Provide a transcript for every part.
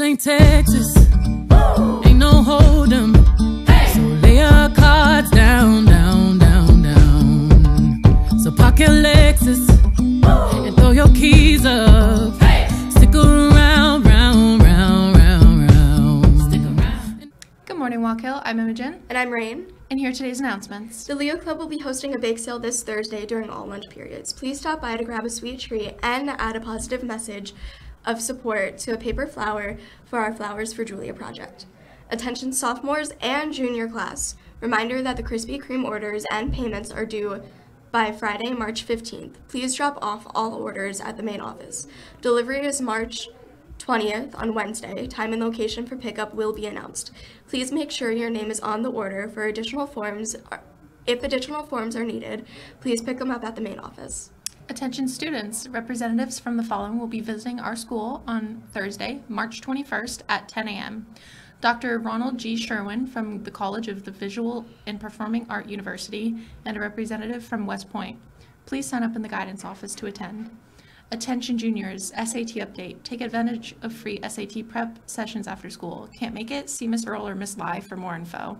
ain't Texas. Ain't no hold 'em. So lay your cards down, down, down, down. So park your Lexus and throw your keys up. Stick around, round, round, round, round. Stick around. Good morning, Wallkill. I'm Imogen, And I'm Rain. and here are today's announcements. The Leo Club will be hosting a bake sale this Thursday during all lunch periods. Please stop by to grab a sweet treat and add a positive message of support to a paper flower for our Flowers for Julia project. Attention sophomores and junior class. Reminder that the Krispy Kreme orders and payments are due by Friday, March 15th. Please drop off all orders at the main office. Delivery is March 20th on Wednesday. Time and location for pickup will be announced. Please make sure your name is on the order for additional forms. Uh, if additional forms are needed, please pick them up at the main office. Attention students, representatives from the following will be visiting our school on Thursday, March 21st at 10 a.m. Dr. Ronald G. Sherwin from the College of the Visual and Performing Art University and a representative from West Point. Please sign up in the guidance office to attend. Attention juniors, SAT update. Take advantage of free SAT prep sessions after school. Can't make it? See Miss Earl or Miss Lai for more info.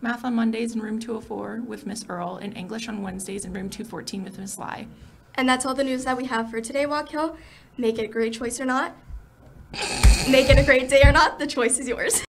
Math on Mondays in room 204 with Miss Earl and English on Wednesdays in room 214 with Miss Lai. And that's all the news that we have for today, Wallkill. Make it a great choice or not. Make it a great day or not. The choice is yours.